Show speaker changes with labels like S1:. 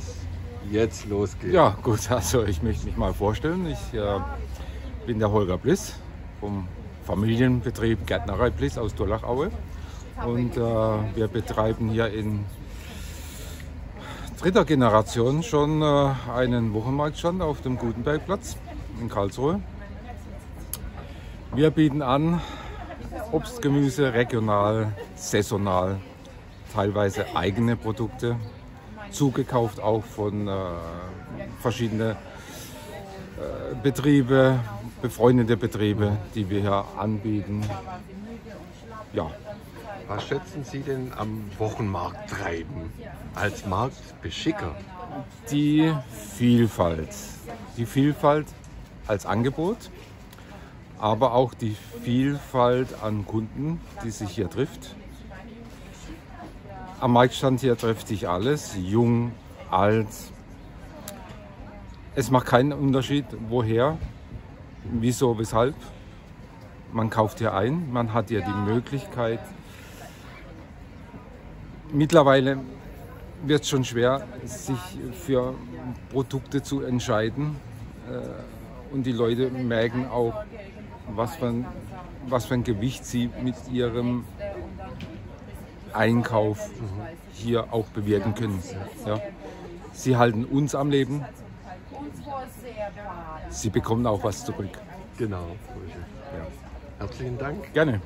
S1: es jetzt losgeht.
S2: Ja, gut, also ich möchte mich mal vorstellen. Ich äh, bin der Holger Bliss vom Familienbetrieb Gärtnerei Bliss aus Durlachaue. Und äh, wir betreiben hier in dritter Generation schon äh, einen Wochenmarktstand auf dem Gutenbergplatz in Karlsruhe. Wir bieten an Obst, Gemüse regional, saisonal, teilweise eigene Produkte, zugekauft auch von äh, verschiedenen äh, Betriebe, befreundete Betriebe, die wir hier anbieten.
S1: Ja. Was schätzen Sie denn am Wochenmarkt treiben als Marktbeschicker?
S2: Die Vielfalt. Die Vielfalt als Angebot, aber auch die Vielfalt an Kunden, die sich hier trifft. Am Marktstand hier trifft sich alles, jung, alt. Es macht keinen Unterschied, woher, wieso, weshalb. Man kauft hier ein, man hat hier die Möglichkeit. Mittlerweile wird es schon schwer, sich für Produkte zu entscheiden. Äh, und die Leute merken auch, was für ein, was für ein Gewicht sie mit ihrem Einkauf hier auch bewirken können. Ja. Sie halten uns am Leben. Sie bekommen auch was zurück.
S1: Genau. Ja. Herzlichen Dank.
S2: Gerne.